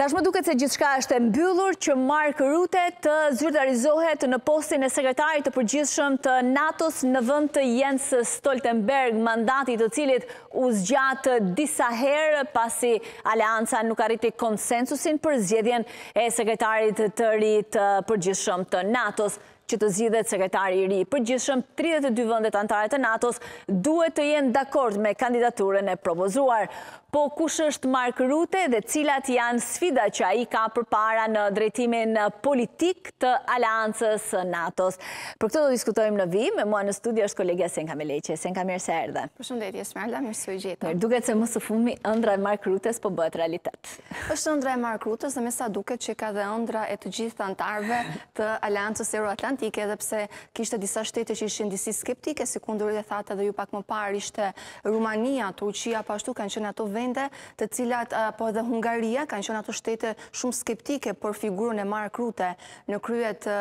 Tashmë duket se gjithçka është e mbyllur që Mark Rutte të zyrtarizohet në postin e sekretarit të përgjithshëm të NATO-s në vend të Jens Stoltenberg, mandati i të cilit u zgjat disa herë pasi aleanca nuk arriti konsensusin për zgjedhjen e sekretarit të ri të përgjithshëm të NATO-s. që të zgjidhet sekretari i ri i përgjithshëm, tridhjetë e dy vendet anëtare të NATO-s duhet të jenë dakord me kandidaturën e propozuar. Po kush është Mark Rutte dhe cilat janë sfidat që ai ka përpara në drejtimin politik të aleancës së NATO-s? Për këtë do diskutojmë në vijim. Me mua në studio është kolegja Senka Meleqi. Senka, mirë se erdhe. Përshëndetje Esmeralda, mirë se ju gjeta. Mirë, duket se më së fundmi ëndrra e Mark Ruttes po bëhet realitet. Është ëndrra e Mark Ruttes dhe me sa duket qenka dhe ëndrra e të gjithë anëtarëve të Aleancës Euroatlantike edhe pse kishte disa shtete që ishin disi skeptike sikundër e thatë edhe ju pak më parë ishte Rumania, Turqia po ashtu kanë qenë ato vende të cilat apo edhe Hungaria kanë qenë ato shtete shumë skeptike për figurën e Mark Rutte në krye të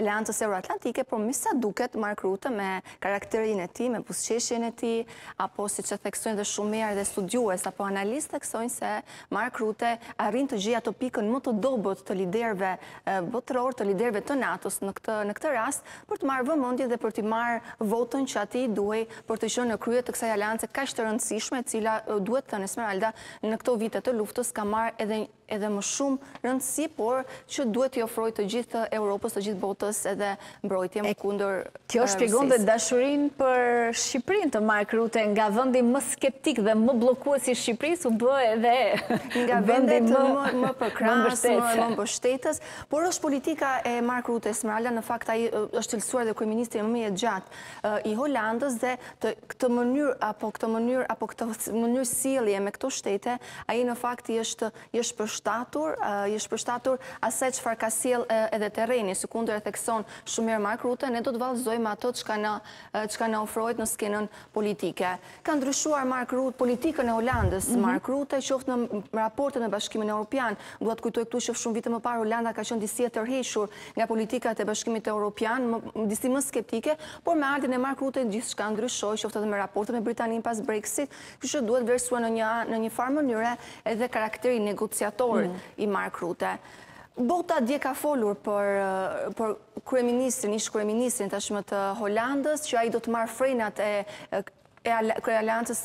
Aleancës Euroatlantike por me sa duket Mark Rutte me karakterin e tij, me buzëqeshjen e tij, Apo siç e theksojnë dhe shumë mirë dhe studiues apo analistë theksojnë se Mark Rutte arrin të gjejë atë pikën më të dobët të liderëve botëror, të liderëve të NATO-s në këtë në këtë rast, për të marrë vëmendje dhe për të marrë votën që atij i duhej për të qenë në krye të kësaj aleance kaq të rëndësishme e cila duhet thënë Esmeralda në këto vite të luftës ka marrë edhe një edhe më shumë rëndësi, por që duhet t'i ofrojë të gjithë Europës, të gjithë botës edhe mbrojtje kundër Rusisë. Kjo shpjegon dhe dashurinë për Shqipërinë të Mark Rutte, nga vendi më skeptik dhe më bllokues i Shqipërisë u bë edhe vendi më mbështetës. Më mbështetës, por është politika e Mark Rutte, Esmeralda, në fakt ai është cilësuar edhe kryeministri më jetëgjatë i Holandës dhe këtë mënyrë apo këtë mënyrë apo këtë mënyrë sjellje me këto shtete Ai në fakt i është i është përshtatur, i është përshtatur asaj çfarë ka sjellë edhe terreni, sikundër e thekson shumë mirë Mark Rutte, ne do të vallëzojmë me atë çka na çka na ofrohet në skenën politike. Ka ndryshuar Mark Rutte politikën e Holandës, Mark Rutte, qoftë në raportet me Bashkimin Europian, dua të kujtoj këtu që shumë vite më parë Holanda ka qenë disi e tërhequr nga politikat e Bashkimit Europian, disi më skeptike, por me ardhjen e Mark Rutte gjithçka ndryshoi, qoftë edhe me raportet me Britaninë pas Brexit, Kështu që duhet vlerësuar në një në një farë mënyre edhe karakteri negociator mm. i Mark Rutte. Bota dje ka folur për, për kryeministrin, ish kryeministrin tashmë të Holandës, që ai do të marrë frenat e e aleancës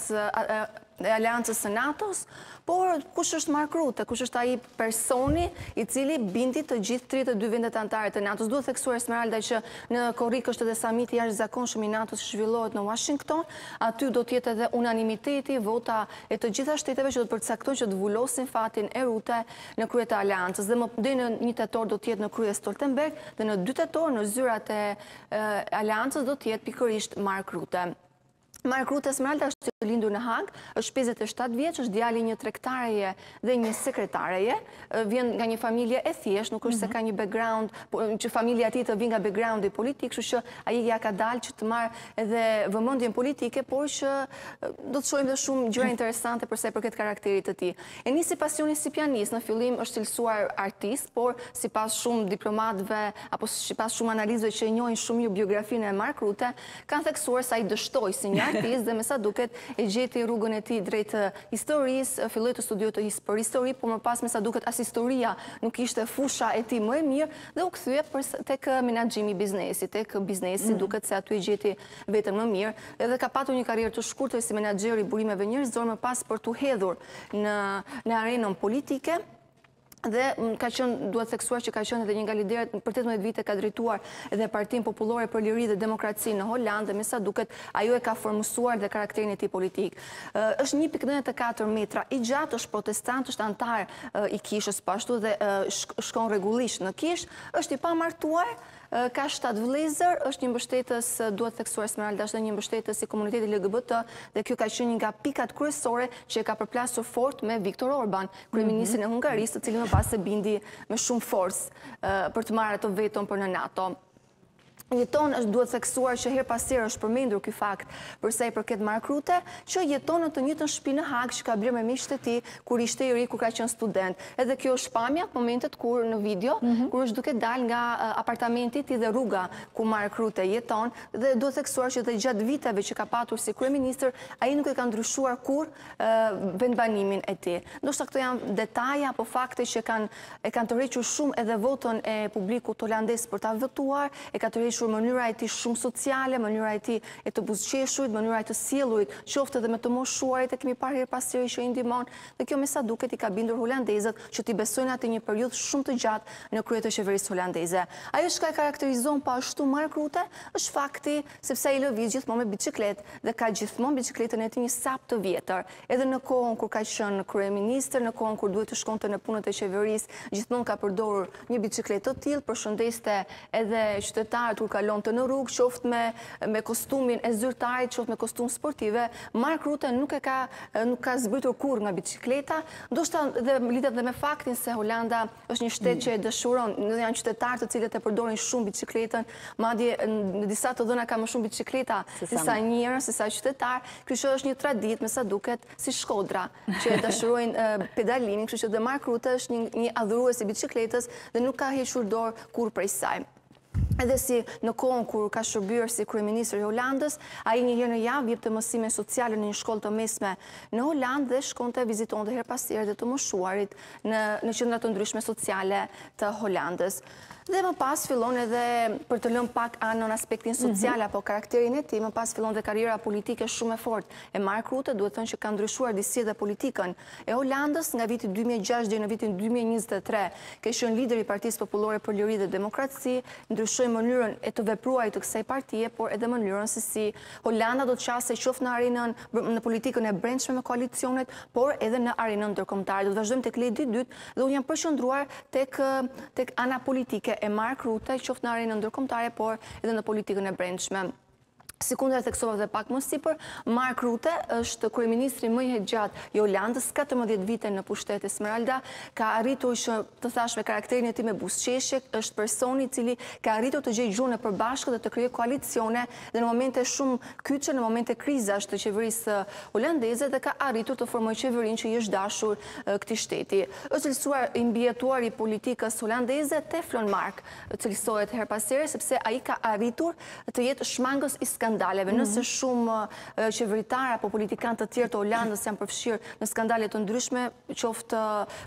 e aleancës së NATO-s, Por, kush është Mark Rutte? Kush është ai personi i cili bindi të gjithë tridhjetë e dy vendet anëtare të NATO-s? Duhet theksuar Esmeralda që në korrik është edhe samiti i jashtëzakonshëm i NATO-s që zhvillohet në Uashington. Aty do të jetë edhe unanimiteti, vota e të gjitha shteteve që do të përcaktojnë që të vulosin fatin e Rutte në krye të aleancës. Dhe deri në një tetor do të jetë në krye Stoltenberg dhe në dy tetor në zyrat e aleancës do të jetë pikërisht Mark Rutte. Mark Rutte Esmeralda është i lindur në Hagë, është 57 vjeç, është djali një tregtareje dhe një sekretareje, vjen nga një familje e thjeshtë, nuk është se mhm. ka një background që familja e tij të vijë nga background-i politik, kështu që ai ia ka dalë që të marrë edhe vëmendjen politike, por që do të shohim edhe shumë gjëra interesante për sa i përket karakterit të tij. E nisi pasionin si pianist, në fillim është cilësuar artist, por sipas shumë diplomatëve, apo sipas shumë analizave që e njohin shumë mirë biografinë e Mark Rutte, kanë theksuar se ai dështoi si një artist dhe me sa duket e gjeti rrugën e tij drejt historisë, filloi të studionte për histori, por më pas me sa duket as historia nuk ishte fusha e tij më e mirë dhe u kthye tek menaxhimi i biznesit, tek biznesi duket se aty e gjeti veten më mirë, edhe ka patur një karrierë të shkurtër si menaxher i burimeve njerëzore më pas për t'u hedhur në arenën politike. dhe ka qenë, duhet theksuar që ka qenë edhe një nga liderët për 18 vite ka drejtuar edhe partinë popullore për liri dhe demokraci në Holandë dhe me sa duket ajo e ka formësuar dhe karakterin e tij politik. është 1.94 metra i gjatë, është protestant, është anëtar i kishës po ashtu dhe shkon rregullisht në kishë, është i pamartuar, Ka shtatë vëllezër, është një mbështetës, duhet theksuar Esmeralda është dhe një mbështetës i komunitetit LGBT dhe kjo ka qenë një nga pikat kryesore që e ka përplasur fort me Viktor Orban, kryeministrin e Hungarisë, të cilin më pas e bindi me shumë forcë për të marrë atë veton për në NATO. Jeton është duhet theksuar që herë pas here është përmendur ky fakt përsa i përket Mark Rutte, që jeton në të njëjtën shtëpi në Hagë që ka blerë me miqtë e tij kur ishte i ri kur ka qenë student. Edhe kjo është pamja, momentet kur në video, kur është duke dalë nga apartamenti i tij dhe rruga ku Mark Rutte jeton dhe duhet theksuar që dhe gjatë viteve që ka patur si kryeministër, ai nuk e ka ndryshuar kurrë vendbanimin e tij. Ndoshta këto janë detaje apo fakte që e kanë tërhequr shumë edhe votën e publikut holandez për ta votuar, e ka tërhequr mënyra e tij shumë sociale, mënyra e tij e të buzëqeshurit, mënyra e të sjellurit, qoftë edhe me të moshuarit e kemi parë herë pas here që i ndihmon, Dhe kjo me sa duket i ka bindur holandezët që t'i besojnë atij një periudhë shumë të gjatë në krye të qeverisë holandeze. Ajo çka e karakterizon po ashtu Mark Rutte është fakti sepse ai lëviz gjithmonë me biçikletë dhe ka gjithmonë biçikletën e tij një Saab të vjetër. Edhe në kohën kur ka qenë kryeministër, në kohën kur duhet të shkonte në punët e qeverisë, gjithmonë ka përdorur një biçikletë të tillë, përshëndeste edhe qytetarët kur kalonte në rrugë, qoftë me kostumin e zyrtarit, qoftë me kostume sportive, Mark Rutte nuk e ka nuk ka zbritur kurrë nga biçikleta, ndoshta dhe lidhet dhe me faktin se Holanda është një shtet që e dashuron, janë qytetarë të cilët e përdorin shumë biçikletën, madje në disa të dhëna ka më shumë biçikleta se sa njerëz, se sa qytetarë, kështu që është një traditë me sa duket si Shkodra, që e dashurojnë pedalimin, kështu që dhe Mark Rutte është një adhurues i biçikletës dhe nuk ka hequr dorë kurrë prej saj. Edhe si në kohën kur ka shërbyer si kryeministër i Holandës, ai një herë në javë jepte mësime sociale në një shkollë të mesme në Holandë dhe shkonte vizitonte herë pas here dhe të moshuarit në në qendra të ndryshme sociale të Holandës. Dhe më pas fillon edhe për të lënë pak anën, aspektin mhm. social apo karakterin e tij, më pas fillon dhe karriera politike shumë e fortë e Mark Rutte. Duhet thënë që ka ndryshuar disi edhe politikën e Holandës nga viti dy mijë e gjashtë deri në vitin dy mijë e njëzet e tre, ka qenë lider i Partisë Popullore për Liri dhe Demokraci, ndryshoi mënyrën e të vepruarit të kësaj partie, por edhe mënyrën se si Holanda do të qasej qoftë në arenën në politikën e brendshme me koalicionet, por edhe në arenën ndërkombëtare. Do të vazhdojmë tek ledi i dytë dhe unë jam përqendruar tek tek ana politike e Mark Rutte, qoftë në arenën ndërkombëtare, por edhe në politikën e brendshme. Sikundër e theksova dhe pak më sipër, Mark Rutte është kryeministri më jetëgjatë i Holandës, 14 vite në pushtet Esmeralda, ka arritur që të thashë me karakterin e tij me buzëqeshje, është personi i cili ka arritur të gjejë gjuhën e përbashkët dhe të krijojë koalicione dhe në momente shumë kyçe, në momente krizash të qeverisë holandeze dhe ka arritur të formojë qeverinë që i është dashur këtij shteti. Është cilësuar i mbijetuari i politikës holandeze, Teflon Mark, cilësohet herë pas here sepse ai ka arritur të jetë shmangës i skandaleve, nëse mhm. shumë qeveritarë apo politikanë të tjerë të Holandës janë përfshirë në skandale të ndryshme, qoftë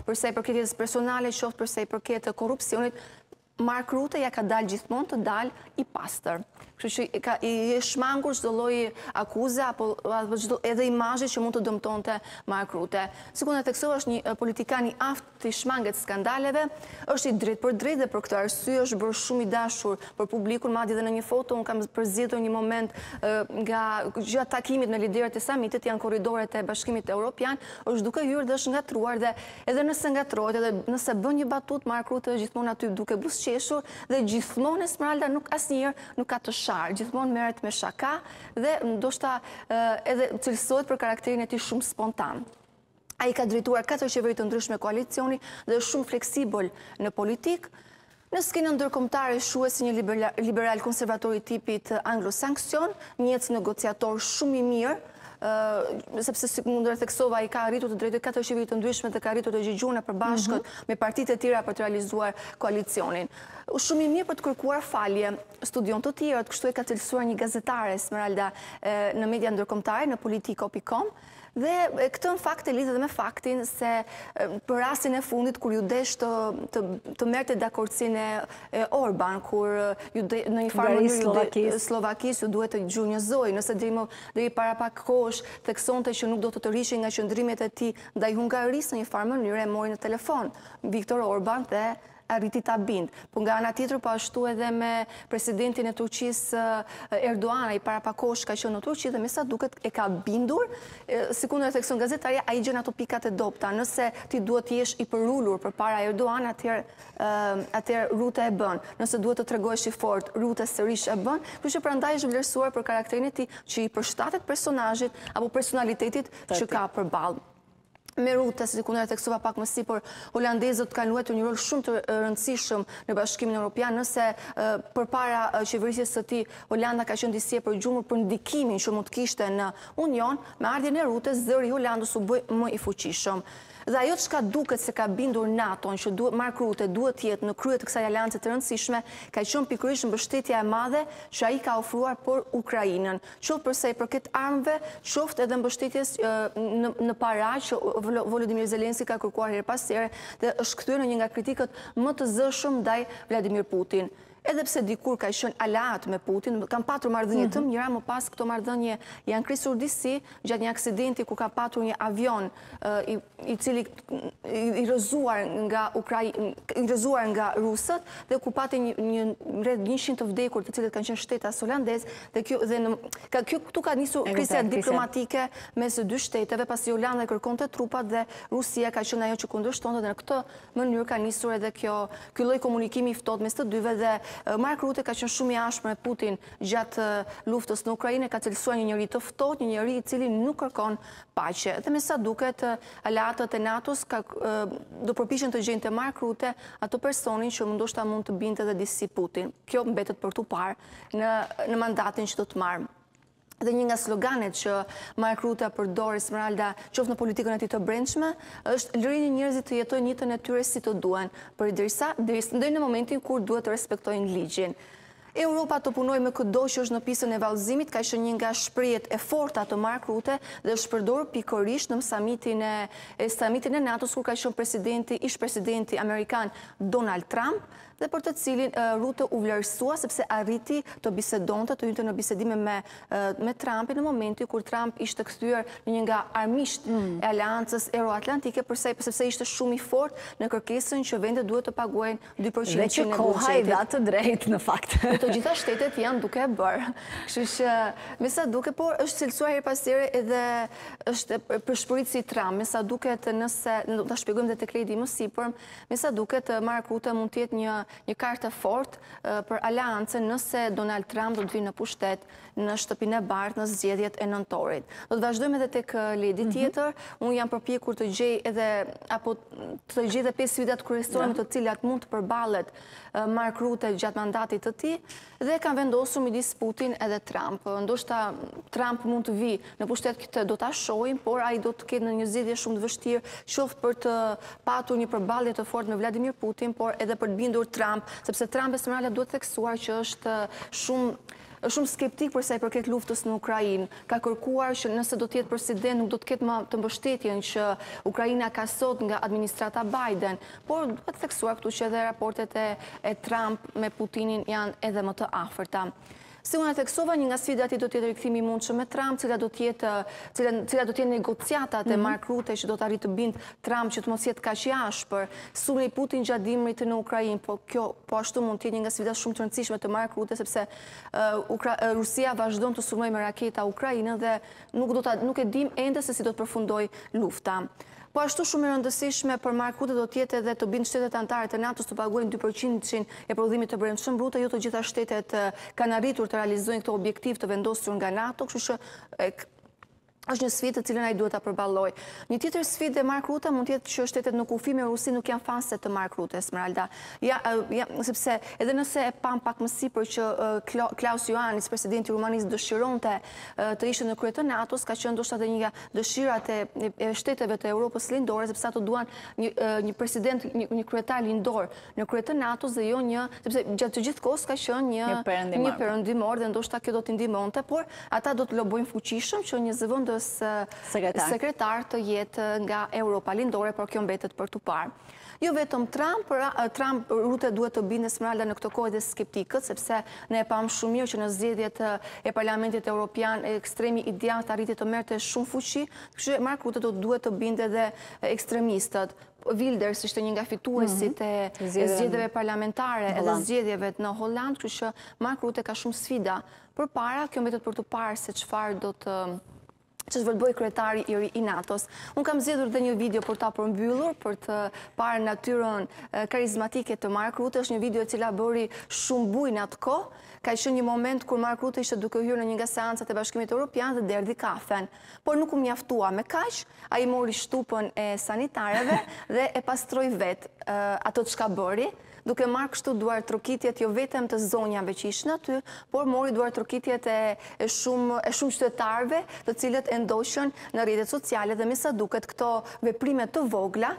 për sa i përket jetës personale, qoftë për sa i përket korrupsionit, Mark Rutte ia ka dalë gjithmonë të dalë i pastër. Kështu që i është shmangur çdo lloj akuze, apo edhe imazhi që mund të dëmtonte Mark Rutte. Sikundër e theksova është një politikan i aftë t'i shmanget skandaleve, është i drejtpërdrejtë dhe për këtë arsye është bërë shumë i dashur për publikun, madje edhe në një foto unë kam përzgjedhur një moment nga gjatë takimit me liderët e samitit, janë korridoret e Bashkimit Evropian, është duke hyrë dhe është ngatërruar dhe edhe nëse ngatërrohet, edhe nëse bën një batutë, Mark Rutte është gjithmonë aty duke buzëqeshur dhe gjithmonë Esmeralda nuk asnjëherë nuk ka të sharë, gjithmonë merret me shaka dhe ndoshta edhe cilësohet për karakterin e tij shumë spontan. Ai ka drejtuar katër qeveri të ndryshme koalicioni dhe është shumë fleksibël në politikë. Në skenën ndërkombëtare shihet si një liberal konservator i tipit anglosakson, një negociator shumë i mirë, sepse sikundër e theksova, ai ka arritur të drejtojë katër qeveri të ndryshme dhe ka arritur të gjejë gjuhën e përbashkët mhm. me partitë e tjera për të realizuar koalicionin. Shumë i mirë për të kërkuar falje studion të tjerët, kështu e ka cilësuar një gazetare, Smeralda, në media ndërkombëtare, në politiko.com, Dhe këtë në fakt e lidhë dhe me faktin se për rastin e fundit kur iu desh të merrte dakordësinë e Orban, kur në një farë mënyrë iu dhe Sllovakisë iu duhet të gjejë një zgjidhje, nëse deri para pak kohësh theksonte që nuk do të tërhiqej nga qëndrimet e tij ndaj Hungarisë në një farë mënyrë e mori në telefon Viktor Orban dhe arriti ta bindë. Po nga ana tjetër po ashtu edhe me presidentin e Turqisë Erdogan, ai para pak kohësh ka qenë në Turqi dhe me sa duket e ka bindur, sikundër e thekson gazetarja, ai gjen ato pikat e dobëta. Nëse ti duhet të jesh i përulur përpara Erdogan, atëherë atëherë Rute e bën. Nëse duhet të tregohesh i fortë, Rute sërish e bën. Kështu që prandaj është vlerësuar për karakterin e tij që i përshtatet personazhit apo personalitetit që ka përballë. me Ruten, sikundër e theksova pak më sipër, holandezët kanë luajtur një rol shumë të rëndësishëm në Bashkimin Evropian, nëse përpara qeverisjes së tij Holanda ka qenë disi e përgjumur për ndikimin që mund të kishte në Union, me ardhjen e Rutes zëri i Holandës u bë më i fuqishëm. Dhe ajo çka duket se ka bindur NATO-n që Mark Rutte duhet të jetë në krye të kësaj aleance të rëndësishme, ka qenë pikërisht mbështetja e madhe që ai ka ofruar për Ukrainën. qoftë për sa i përket armëve, qoftë edhe mbështetjes në para që Volodymyr Zelensky ka kërkuar herë pas here dhe është kthyer në një nga kritikët më të zëshëm ndaj Vladimir Putin. Edhe pse dikur ka qenë aleat me Putin, kanë patur marrëdhënie të mhm. mira, më pas këto marrëdhënie janë krisur disi gjatë një aksidenti ku ka patur një avion i cili i rëzuar nga i rëzuar nga rusët dhe ku pati një rreth 100 të vdekur të cilët kanë qenë shtetas holandez dhe kjo dhe në ka kjo këtu ka nisur krisja diplomatike mes dy shteteve pasi Holanda kërkonte trupat dhe Rusia ka qenë ajo që kundërshtonte dhe në këtë mënyrë ka nisur edhe kjo ky lloj komunikimi i ftohtë mes të dyve dhe Mark Rutte ka qenë shumë i ashpër me Putin gjatë luftës në Ukrainë e ka cilësuar një njeri të ftohtë një njeri i cili nuk kërkon paqe dhe me sa duket aleatët e NATO-s ka do përpiqen të gjejnë te Mark Rutte atë personin që ndoshta mund të bindte edhe disi Putin. Kjo mbetet për t'u parë në në mandatin që do të marrë. Dhe një nga sloganet që Mark Rutte përdor Esmeralda qoftë në politikën e tij të brendshme është lërini njerëzit të jetojnë jetën e tyre si të duan, përderisa deri në momentin kur duhet të respektojnë ligjin. Europa të punojë me këdo që është në pistën e vallëzimit, ka qenë një nga shprehjet e forta të Mark Rutte dhe është përdorur pikërisht në samitin e e samitin e NATO-s kur ka qenë presidenti ish-presidenti amerikan Donald Trump dhe për të cilin Rutte u vlerësua sepse arriti të bisedonte të hynte në bisedime me me Trumpin në momentin kur Trump ishte kthyer në një nga armiqtë e Aleancës Euroatlantike përse sepse ishte shumë i fortë në kërkesën që vendet duhet të paguajnë Dhe që koha i dha të drejtë në fakt. Po të gjitha shtetet janë duke e bërë. Kështu që me sa duket, por është cilësuar herë pas here edhe është pëshpëritës i Trump, me sa duket nëse do ta shpjegojmë dhe tek Ledi më sipër, me sa duket Mark Rutte mund të jetë një një kartë e fortë për aleancën nëse Donald Trump do të vijë në pushtet. në Shtëpinë e Bardhë në zgjedhjet e nëntorit. Do të vazhdojmë edhe tek Ledi mhm. tjetër. Unë jam përpjekur të gjej edhe apo të gjej edhe pesë sfidat kryesore me të cilat mund të përballet Mark Rutte gjatë mandatit të tij dhe kam vendosur midis Putin edhe Trump. Ndoshta Trump mund të vijë në pushtet këtë do ta shohim, por ai do të ketë në një zgjedhje shumë të vështirë, qoftë për të patur një përballje të fortë me Vladimir Putin, por edhe për të bindur Trump, sepse Trump Esmeralda duhet theksuar që është shumë Është shumë skeptik për sa i përket luftës në Ukrainë. Ka kërkuar që nëse do të jetë president nuk do të ketë më të mbështetjen që Ukraina ka sot nga administrata Biden. Por duhet theksuar këtu që edhe raportet e Trump me Putinin janë edhe më të afërta. Si unë e theksova, një nga sfidat e tij do të jetë rikthimi i mundshëm me Trump, cila do të jetë cila do të jenë negociatat e mhm. Mark Rutte që do të arrijë të bindë Trump që të mos jetë kaq i ashpër. Sulmi i Putin gjatë dimrit në Ukrainë, po kjo po ashtu mund të jetë një nga sfidat shumë të rëndësishme të Mark Rutte sepse Rusia vazhdon të sulmojë me raketa Ukrainën dhe nuk do ta nuk e dim ende se si do të përfundojë lufta. Po ashtu shumë e rëndësishme për Mark Rutte do të jetë edhe të bindë shtetet anëtare të NATO-s të paguajnë 2% e prodhimit të brendshëm bruto, jo të gjitha shtetet kanë arritur të realizojnë këtë objektiv të vendosur nga NATO, kështu që është një sfidë të cilën ai duhet ta përballojë. Një tjetër sfidë e Mark Rutte mund të jetë që shtetet në kufi me Rusinë nuk janë fanse të Mark Rutte, Esmeralda. Ja, ja, sepse edhe nëse e pam pak më sipër që Klaus Iohannis, presidenti i Rumanisë dëshironte të ishte në krye të NATO-s, ka qenë ndoshta edhe një nga dëshirat e, e shteteve të Evropës Lindore, sepse ato duan një, një president, një, një kryetar lindor. në krye të NATO-s dhe jo një, sepse gjatë të gjithë kohës ka qenë një një perëndimor dhe ndoshta kjo do t'i ndihmonte, por ata do të lobojnë fuqishëm që një zëvendës sekretar. sekretar të jetë nga Europa Lindore, por kjo mbetet për t'u parë. Jo vetëm Trump, por Trump Rutte duhet të bindë Esmeralda në këtë kohë dhe skeptikët, sepse ne e pamë shumë mirë që në zgjedhjet e Parlamentit Europian ekstremi i djathtë arriti të merrte shumë fuqi, kështu që Mark Rutte do të duhet të bindë dhe ekstremistët. Wilders ishte një nga fituesit e zgjedhjeve parlamentare edhe zgjedhjeve në Holandë, kështu që Mark Rutte ka shumë sfida përpara, kjo mbetet për t'u parë se çfarë do të zhvillojë kryetari i ri i NATO-s. Unë kam zgjedhur dhe një video për ta përmbyllur, për të parë natyrën karizmatike të Mark Rutte, është një video e cila bëri shumë bujë në atë kohë, ka qenë një moment kur Mark Rutte ishte duke hyrë në një nga seansat e Bashkimit Europian dhe derdhi kafen. Por nuk u mjaftua me kaq, ai mori shtupën e sanitareve dhe e pastroi vetë atë çka bëri, duke marrë kështu duartrokitjet jo vetëm të zonjave që ishin aty, por mori duartrokitjet e shumë qytetarëve të cilët e ndoqën në rrjetet sociale dhe me sa duket këto veprime të vogla,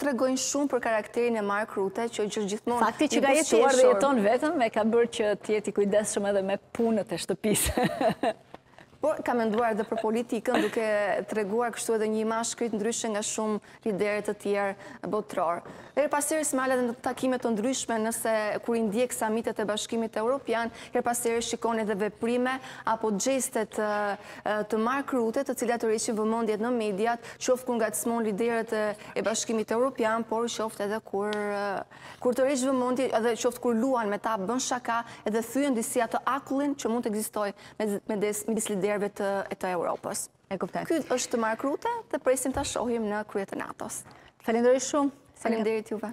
tregojnë shumë për karakterin e Mark Rutte që gjithë gjithmonë i buzëqeshur. Fakti që ka jetuar dhe jeton vetëm e ka bërë që të jetë i kujdesshëm edhe me punët e shtëpisë. Por ka menduar edhe për politikën duke treguar kështu edhe një imazh krejt ndryshe nga shumë liderë të tjerë botërorë. Herë pas here Ismail edhe në takime të ndryshme, nëse kur i ndjek samitet e Bashkimit Europian, herë pas here shikon edhe veprime apo gjeste të të Mark Rutte, të cilat tërheqin vëmendje në mediat, qoftë kur ngacmon liderët e Bashkimit Europian, por qoftë edhe kur kur tërheq vëmendje edhe qoftë kur luan me ta, bën shaka edhe thyen disi atë akullin që mund të ekzistojë midis liderëve të të Europës. E kuptoj. Ky është Mark Rutte dhe presim ta shohim në krye të NATO-s. Falënderoj shumë. Faleminderit juve.